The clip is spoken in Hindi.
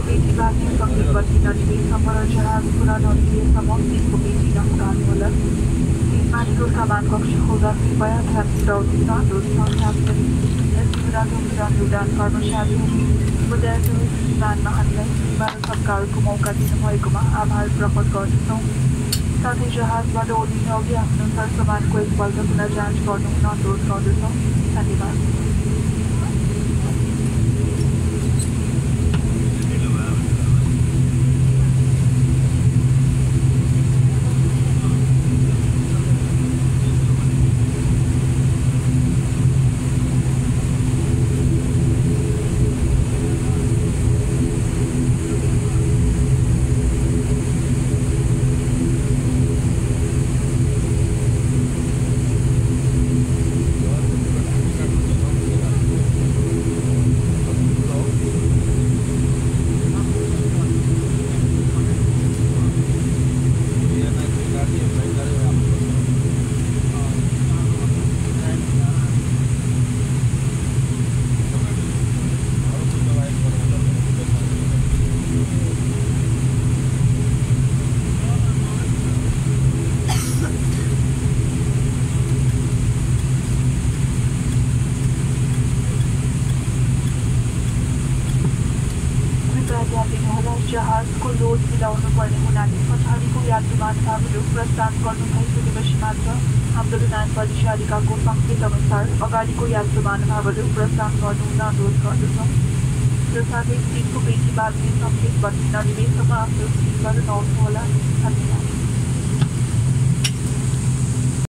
կոպեկի բաժին կամ դիվարտինանի համարաճարար կուրանոնի համոմի կոպեկի նախկան մոլը Մաշկուր կամանկող շխոզացի բայատ հապսրովտիսան դուրսան հապսրի Ես կուրատում գրան ուդան պարմշարի Մուդերդու սիման մահանլեն սիման սապկար կումով կատին հոյկումա ամհար պրախոտ գործտում साथ ही जहाज़ वाले ओलिन होगी अपने सर सामान को एक बार पुनः जाँच करना दूर कर देता धन्यवाद कृपया ध्यान दिनुहोला जहाजको लोड मिलाउनु पर्ने हुनाले पछाडिको यात्रु महानुभावहरू प्रस्थान गर्नु भइसकेपछि मात्र हाम्रो विमान परिचारिकाको सङ्केत अनुसार अगाडिको यात्रु महानुभावहरू प्रस्थान गर्नु हुन अनुरोध गर्दछौँ र साथै सिटको पेटी बाँध्ने सङ्केत बत्ती नलिँदैसम्म आफ्नो सिटबाट नउठ्नुहोला धन्यवाद